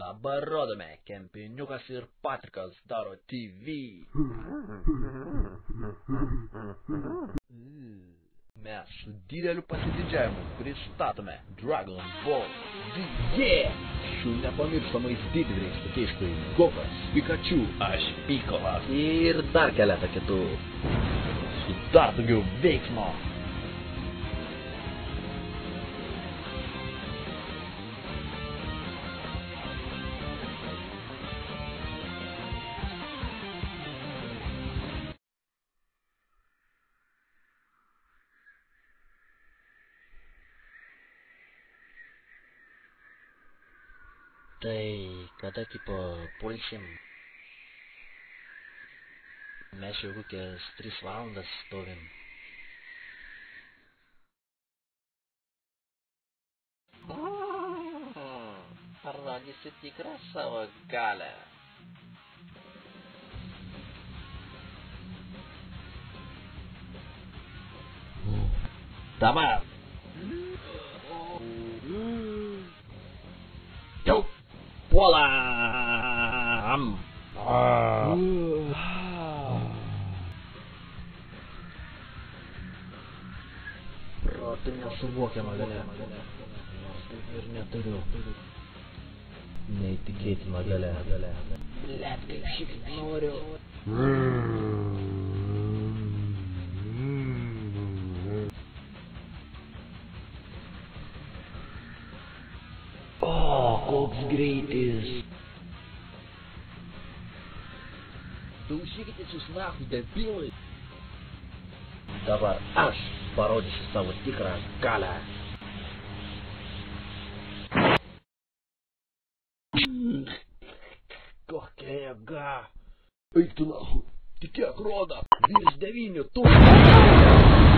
Dabar rodome, Kempiniukas ir Patrikas daro TV. Mes su dideliu pasididžiavimu pristatome Dragon Ball Z. Yeah! Su nepamirštamais didvyriais tokiais kaip Gokas, Pikachu, aš Pikolas Ir dar keletą kitų. su dar daugiau veiksmo. Kada tipo pulsim? Mes jau kokias tris valandas stovim. Parodysi tikrą savo galę. Dabar. Puolam. Protai nesuvokiama galia. Taip ir neturiu. Neįtikėtina galia. Blet, kaip šit noriu. Koks greitis. Klausykite jūs nahui, debilai. Dabar aš parodysiu savo tikrą galę. Kokia jėga. Eik tu nahui. Tikėk rodą. Virš devynių tūkstančių.